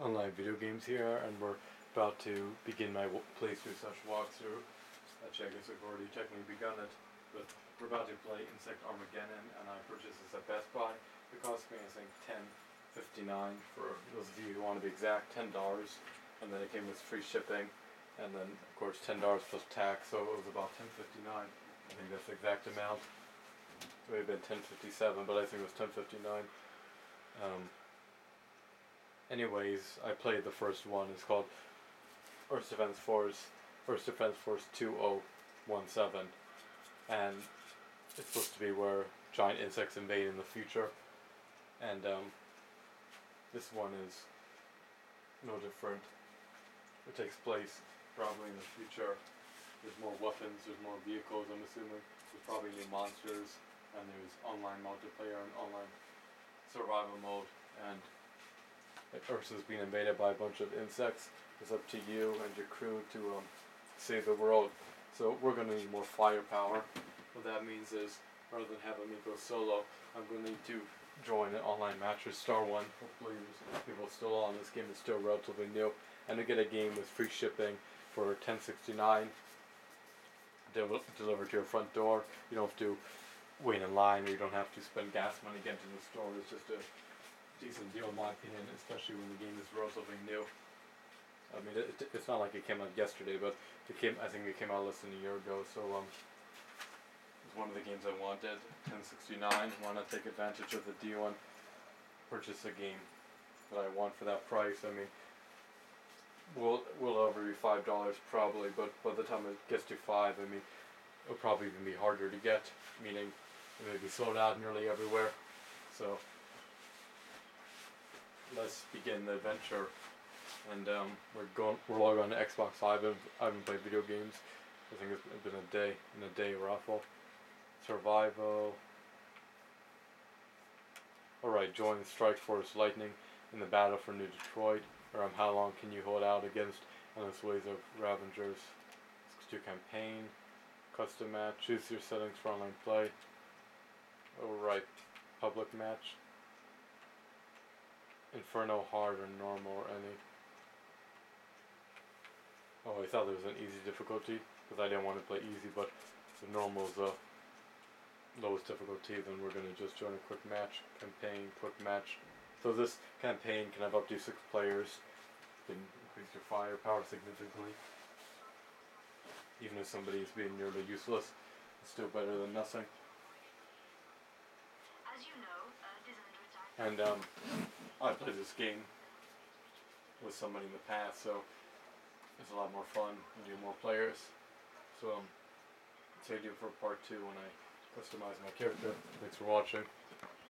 online video games here, and we're about to begin my playthrough slash walkthrough. Actually, I guess we've already technically begun it, but we're about to play Insect Armageddon, and I purchased this at Best Buy. It cost me, I think, ten fifty nine for those of you who want to be exact, ten dollars, and then it came with free shipping, and then of course ten dollars plus tax, so it was about ten fifty nine. I think that's the exact amount. It may have been ten fifty seven, but I think it was ten fifty nine. Um, anyways, I played the first one. It's called Earth Defense Force, Earth Defense Force 2017. And it's supposed to be where giant insects invade in the future. And um, this one is no different. It takes place probably in the future. There's more weapons, there's more vehicles, I'm assuming. There's probably new monsters, and there's online multiplayer and online survival mode. And Is being invaded by a bunch of insects. It's up to you and your crew to um, save the world. So we're going to need more firepower. What that means is, rather than having me go solo, I'm going to need to join an online match with Star One. Hopefully, there's people still on. This game is still relatively new, and to get a game with free shipping for 10.69 del- delivered to your front door. You don't have to wait in line, or you don't have to spend gas money getting to the store. It's just a decent deal, in my opinion, especially when the game is relatively new. I mean, it, it- it's not like it came out yesterday, but it came. I think it came out less than a year ago. So um, it was one of the games I wanted. 1069. Want to take advantage of the deal and purchase a game that I want for that price. I mean, will will over be five dollars probably, but by the time it gets to five, I mean, it'll probably even be harder to get. Meaning, it may be sold out nearly everywhere. So let's begin the adventure. And um, we're going. We're logged on to Xbox Live. I've, I haven't played video games. I think it's been a day in a day raffle. Survival. Alright, join Strike Force Lightning in the battle for New Detroit. Or um, how long can you hold out against endless waves of Ravagers? Let's do campaign. Custom match. Choose your settings for online play. Alright, public match. Inferno, hard, or normal, or any. Oh, I thought there was an easy difficulty because I didn't want to play easy, but the normal is the lowest difficulty. Then we're gonna just join a quick match campaign, quick match. So this campaign can have up to six players. Can increase your firepower significantly. Even if somebody is being nearly useless, it's still better than nothing. As you know, Earth is under attack. And um, I played this game with somebody in the past, so it's a lot more fun when you have more players. So um, stay tuned for part two when I customize my character. Thanks for watching.